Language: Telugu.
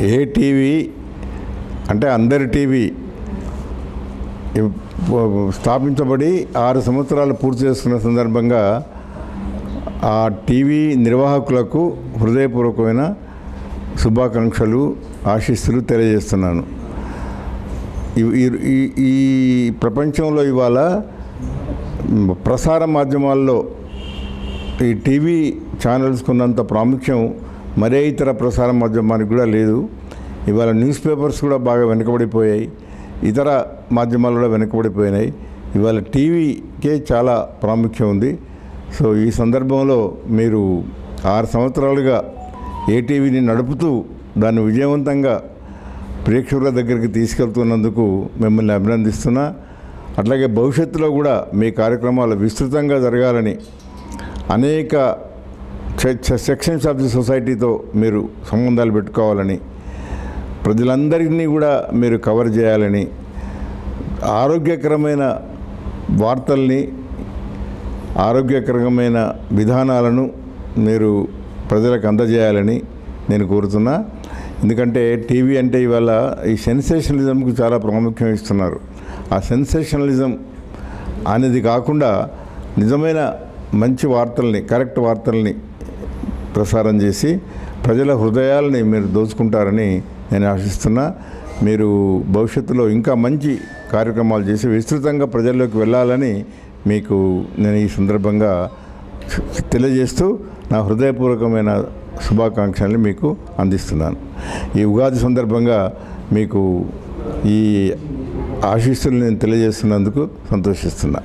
ఏ టీవీ అంటే అందరి టీవీ స్థాపించబడి ఆరు సంవత్సరాలు పూర్తి చేసుకున్న సందర్భంగా ఆ టీవీ నిర్వాహకులకు హృదయపూర్వకమైన శుభాకాంక్షలు ఆశీస్సులు తెలియజేస్తున్నాను. ఈ- ఈ- ప్రపంచంలో ఇవాళ ప్రసార మాధ్యమాల్లో ఈ టీవీ ఛానల్స్కున్నంత ప్రాముఖ్యం మరే ఇతర ప్రసార మాధ్యమానికి కూడా లేదు. ఇవాళ న్యూస్ పేపర్స్ కూడా బాగా వెనుకబడిపోయాయి. ఇతర మాధ్యమాలు కూడా వెనుకబడిపోయినాయి. ఇవాళ టీవీకే చాలా ప్రాముఖ్యం ఉంది. సో ఈ సందర్భంలో మీరు ఆరు సంవత్సరాలుగా ఏటీవీని నడుపుతూ దాన్ని విజయవంతంగా ప్రేక్షకుల దగ్గరికి తీసుకెళ్తున్నందుకు మిమ్మల్ని అభినందిస్తున్నా. అట్లాగే భవిష్యత్తులో కూడా మీ కార్యక్రమాలు విస్తృతంగా జరగాలని అనేక సెక్షన్స్ ఆఫ్ ది సొసైటీతో మీరు సంబంధాలు పెట్టుకోవాలని ప్రజలందరినీ కూడా మీరు కవర్ చేయాలని ఆరోగ్యకరమైన వార్తల్ని ఆరోగ్యకరమైన విధానాలను మీరు ప్రజలకు అందజేయాలని నేను కోరుతున్నా. ఎందుకంటే టీవీ అంటే ఇవాళ ఈ సెన్సేషనలిజంకు చాలా ప్రాముఖ్యం ఇస్తున్నారు. ఆ సెన్సేషనలిజం అనేది కాకుండా నిజమైన మంచి వార్తల్ని కరెక్ట్ వార్తల్ని ప్రసారం చేసి ప్రజల హృదయాలని మీరు దోచుకుంటారని నేను ఆశిస్తున్నా. మీరు భవిష్యత్తులో ఇంకా మంచి కార్యక్రమాలు చేసి విస్తృతంగా ప్రజల్లోకి వెళ్ళాలని మీకు నేను ఈ సందర్భంగా తెలియజేస్తూ నా హృదయపూర్వకమైన శుభాకాంక్షల్ని మీకు అందిస్తున్నాను. ఈ ఉగాది సందర్భంగా మీకు ఈ ఆశీస్సులు నేను తెలియజేస్తున్నందుకు సంతోషిస్తున్నా.